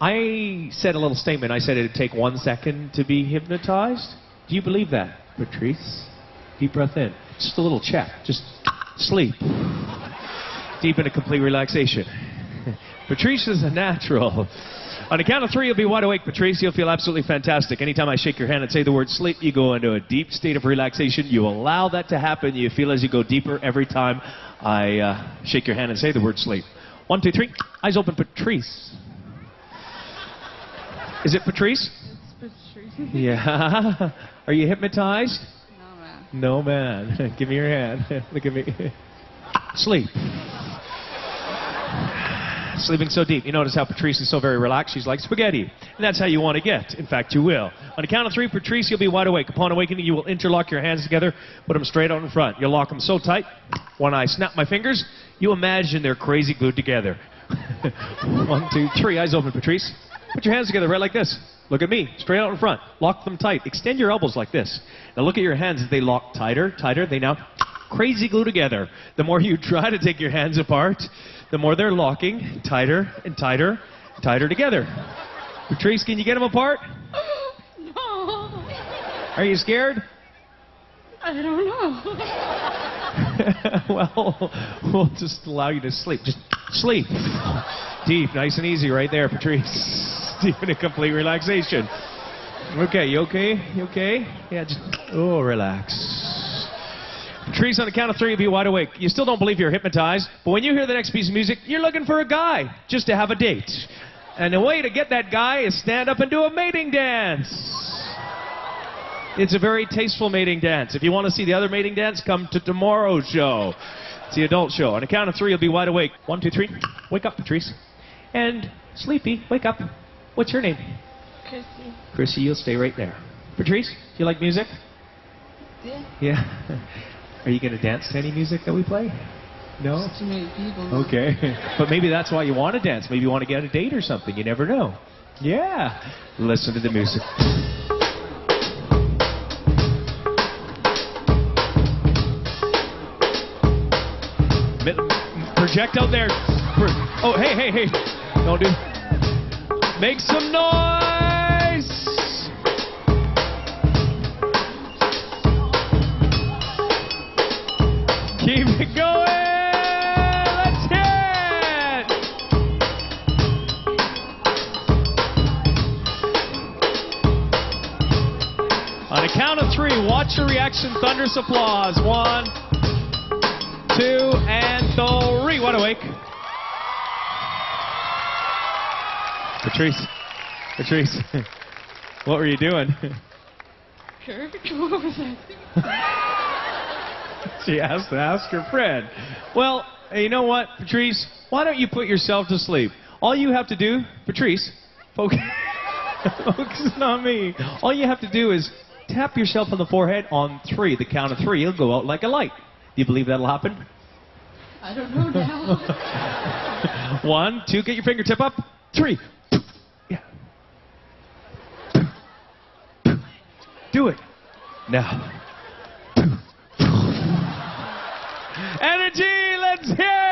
I said a little statement. I said it'd take one second to be hypnotized. Do you believe that, Patrice? Deep breath in. Just a little check. Just sleep. Deep into complete relaxation. Patrice is a natural. On the count of three, you'll be wide awake, Patrice. You'll feel absolutely fantastic. Anytime I shake your hand and say the word sleep, you go into a deep state of relaxation. You allow that to happen. You feel as you go deeper every time I uh, shake your hand and say the word sleep. One, two, three. Eyes open, Patrice. Is it Patrice? patrice Yeah. Are you hypnotized? No, man. No, man. Give me your hand. Look at me. Sleep. Sleeping so deep. You notice how Patrice is so very relaxed. She's like spaghetti. And that's how you want to get. In fact, you will. On the count of three, Patrice, you'll be wide awake. Upon awakening, you will interlock your hands together, put them straight out in front. You'll lock them so tight, when I snap my fingers, you imagine they're crazy glued together. One, two, three. Eyes open, Patrice. Put your hands together right like this. Look at me, straight out in front. Lock them tight. Extend your elbows like this. Now look at your hands. They lock tighter, tighter. They now crazy glue together. The more you try to take your hands apart, the more they're locking tighter and tighter, tighter together. Patrice, can you get them apart? No, Are you scared? I don't know. well, we'll just allow you to sleep. Just sleep. Deep, nice and easy right there, Patrice. Deep in a complete relaxation. Okay, you okay? You okay? Yeah, just, oh, relax. Patrice, on the count of three, you'll be wide awake. You still don't believe you're hypnotized, but when you hear the next piece of music, you're looking for a guy just to have a date. And the way to get that guy is stand up and do a mating dance. It's a very tasteful mating dance. If you want to see the other mating dance, come to tomorrow's show. It's the adult show. On the count of three, you'll be wide awake. One, two, three. Wake up, Patrice. And Sleepy, wake up. What's your name? Chrissy. Chrissy, you'll stay right there. Patrice, do you like music? Yeah. Yeah. Are you going to dance to any music that we play? No? Too many people. Okay. But maybe that's why you want to dance. Maybe you want to get a date or something. You never know. Yeah. Listen to the music. Project out there. Oh, hey, hey, hey. Don't do. Make some noise. Keep it going. Let's hear it. On a count of three, watch your reaction. Thunderous applause. One, two, and three. Wide awake. Patrice. Patrice. what were you doing? Kurt, what was that? she has to ask her friend. Well, you know what, Patrice? Why don't you put yourself to sleep? All you have to do, Patrice, focus, focus on me. All you have to do is tap yourself on the forehead on three. The count of three, you'll go out like a light. Do you believe that'll happen? I don't know now. One, two, get your fingertip up. Three. Yeah. Do it. Now. Energy, let's hear